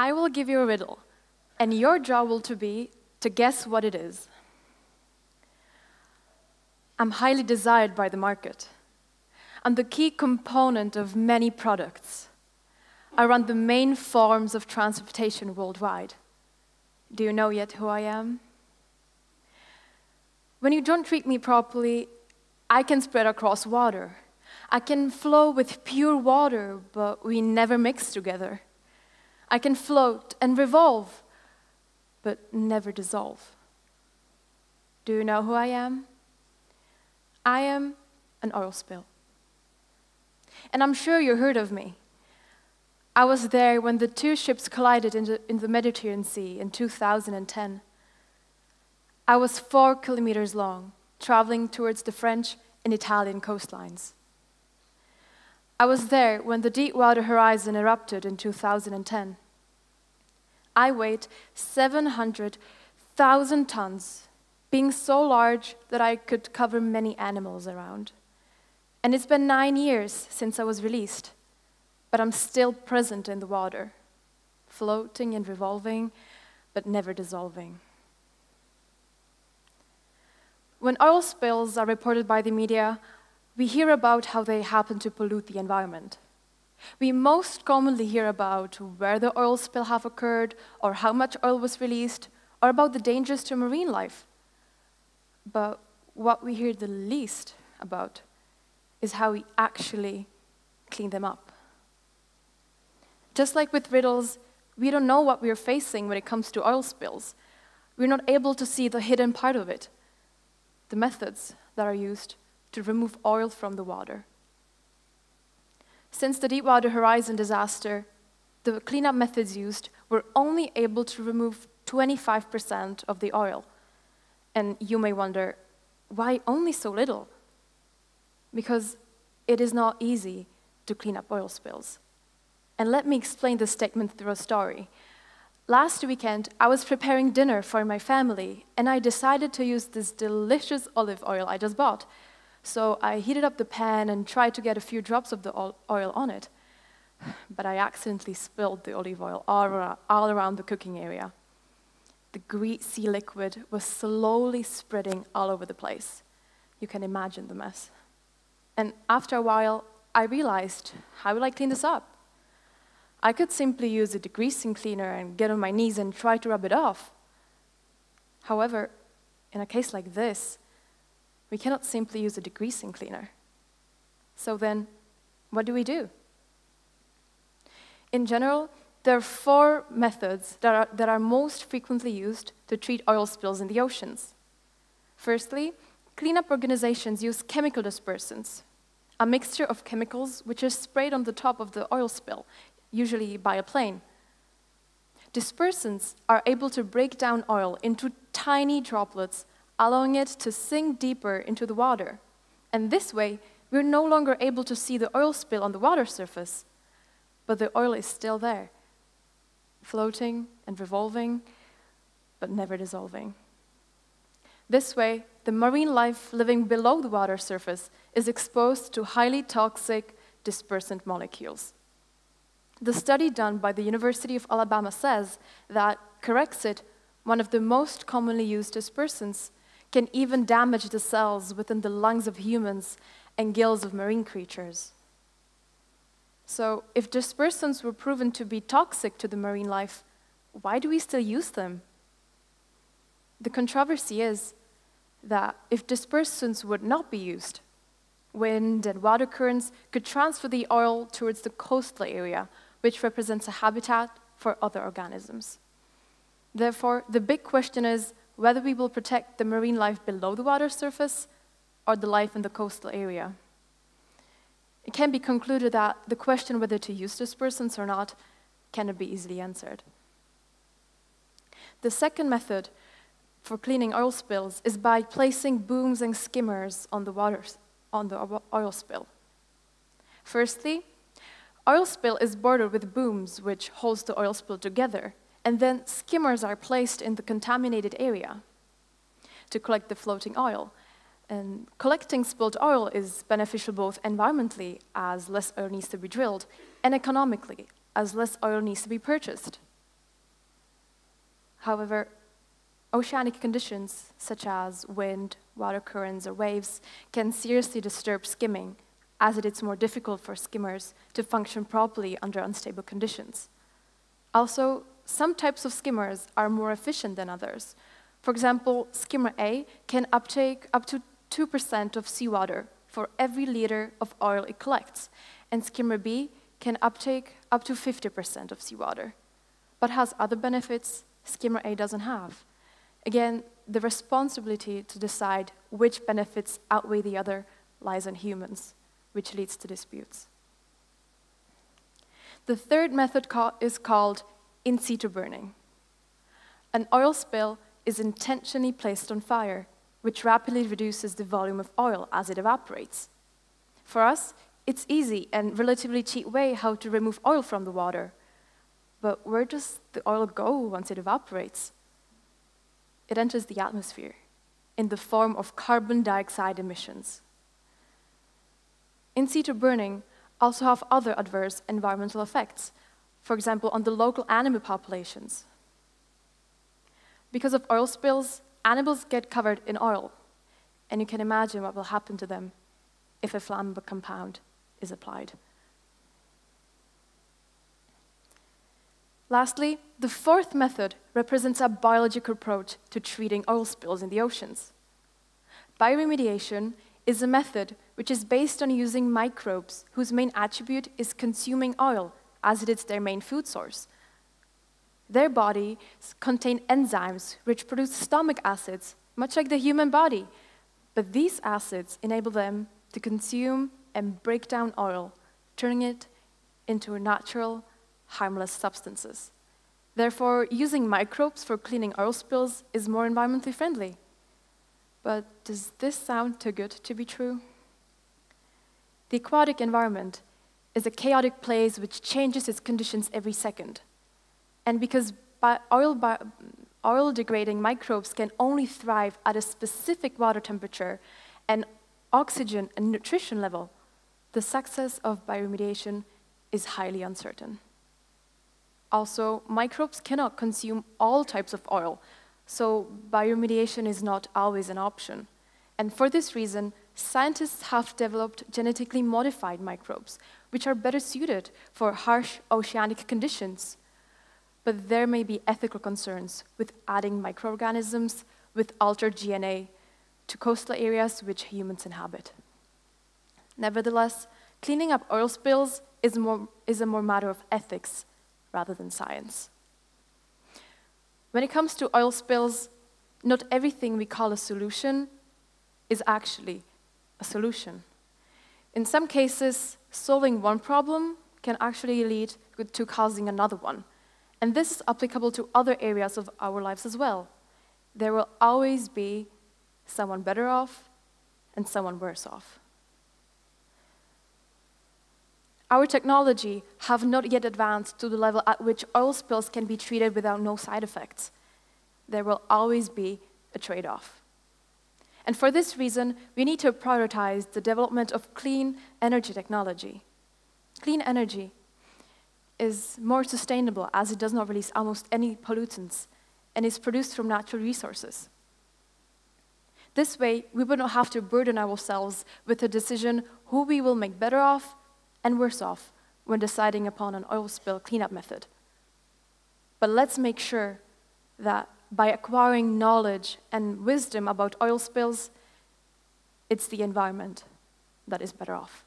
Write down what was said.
I will give you a riddle, and your job will to be to guess what it is. I'm highly desired by the market. I'm the key component of many products. I run the main forms of transportation worldwide. Do you know yet who I am? When you don't treat me properly, I can spread across water. I can flow with pure water, but we never mix together. I can float and revolve, but never dissolve. Do you know who I am? I am an oil spill. And I'm sure you heard of me. I was there when the two ships collided in the, in the Mediterranean Sea in 2010. I was four kilometers long, traveling towards the French and Italian coastlines. I was there when the Deepwater Horizon erupted in 2010. I weighed 700,000 tons, being so large that I could cover many animals around. And it's been nine years since I was released, but I'm still present in the water, floating and revolving, but never dissolving. When oil spills are reported by the media, we hear about how they happen to pollute the environment. We most commonly hear about where the oil spill have occurred, or how much oil was released, or about the dangers to marine life. But what we hear the least about is how we actually clean them up. Just like with riddles, we don't know what we're facing when it comes to oil spills. We're not able to see the hidden part of it, the methods that are used to remove oil from the water. Since the Deepwater Horizon disaster, the cleanup methods used were only able to remove 25% of the oil. And you may wonder, why only so little? Because it is not easy to clean up oil spills. And let me explain this statement through a story. Last weekend, I was preparing dinner for my family, and I decided to use this delicious olive oil I just bought so I heated up the pan and tried to get a few drops of the oil on it. But I accidentally spilled the olive oil all around the cooking area. The greasy liquid was slowly spreading all over the place. You can imagine the mess. And after a while, I realized, how will I clean this up? I could simply use a degreasing cleaner and get on my knees and try to rub it off. However, in a case like this, we cannot simply use a degreasing cleaner. So then, what do we do? In general, there are four methods that are, that are most frequently used to treat oil spills in the oceans. Firstly, cleanup organizations use chemical dispersants, a mixture of chemicals which is sprayed on the top of the oil spill, usually by a plane. Dispersants are able to break down oil into tiny droplets allowing it to sink deeper into the water. And this way, we're no longer able to see the oil spill on the water surface, but the oil is still there, floating and revolving, but never dissolving. This way, the marine life living below the water surface is exposed to highly toxic dispersant molecules. The study done by the University of Alabama says that Corexit, one of the most commonly used dispersants, can even damage the cells within the lungs of humans and gills of marine creatures. So, if dispersants were proven to be toxic to the marine life, why do we still use them? The controversy is that if dispersants would not be used, wind and water currents could transfer the oil towards the coastal area, which represents a habitat for other organisms. Therefore, the big question is whether we will protect the marine life below the water surface or the life in the coastal area. It can be concluded that the question whether to use dispersants or not cannot be easily answered. The second method for cleaning oil spills is by placing booms and skimmers on the, water, on the oil spill. Firstly, oil spill is bordered with booms which holds the oil spill together and then skimmers are placed in the contaminated area to collect the floating oil. And collecting spilled oil is beneficial both environmentally, as less oil needs to be drilled, and economically, as less oil needs to be purchased. However, oceanic conditions, such as wind, water currents, or waves, can seriously disturb skimming, as it is more difficult for skimmers to function properly under unstable conditions. Also, some types of skimmers are more efficient than others. For example, skimmer A can uptake up to 2% of seawater for every liter of oil it collects, and skimmer B can uptake up to 50% of seawater, but has other benefits skimmer A doesn't have. Again, the responsibility to decide which benefits outweigh the other lies on humans, which leads to disputes. The third method is called in situ burning. An oil spill is intentionally placed on fire, which rapidly reduces the volume of oil as it evaporates. For us, it's easy and relatively cheap way how to remove oil from the water. But where does the oil go once it evaporates? It enters the atmosphere in the form of carbon dioxide emissions. In situ burning also have other adverse environmental effects, for example, on the local animal populations. Because of oil spills, animals get covered in oil, and you can imagine what will happen to them if a flammable compound is applied. Lastly, the fourth method represents a biological approach to treating oil spills in the oceans. Bioremediation is a method which is based on using microbes whose main attribute is consuming oil, as it is their main food source. Their bodies contain enzymes which produce stomach acids, much like the human body, but these acids enable them to consume and break down oil, turning it into natural, harmless substances. Therefore, using microbes for cleaning oil spills is more environmentally friendly. But does this sound too good to be true? The aquatic environment is a chaotic place which changes its conditions every second. And because oil, oil degrading microbes can only thrive at a specific water temperature and oxygen and nutrition level, the success of bioremediation is highly uncertain. Also, microbes cannot consume all types of oil, so bioremediation is not always an option. And for this reason, scientists have developed genetically modified microbes, which are better suited for harsh oceanic conditions. But there may be ethical concerns with adding microorganisms with altered DNA to coastal areas which humans inhabit. Nevertheless, cleaning up oil spills is, more, is a more matter of ethics rather than science. When it comes to oil spills, not everything we call a solution is actually a solution. In some cases, solving one problem can actually lead to causing another one. And this is applicable to other areas of our lives as well. There will always be someone better off and someone worse off. Our technology have not yet advanced to the level at which oil spills can be treated without no side effects. There will always be a trade-off. And for this reason, we need to prioritize the development of clean energy technology. Clean energy is more sustainable as it does not release almost any pollutants and is produced from natural resources. This way, we would not have to burden ourselves with the decision who we will make better off and worse off when deciding upon an oil spill cleanup method. But let's make sure that by acquiring knowledge and wisdom about oil spills, it's the environment that is better off.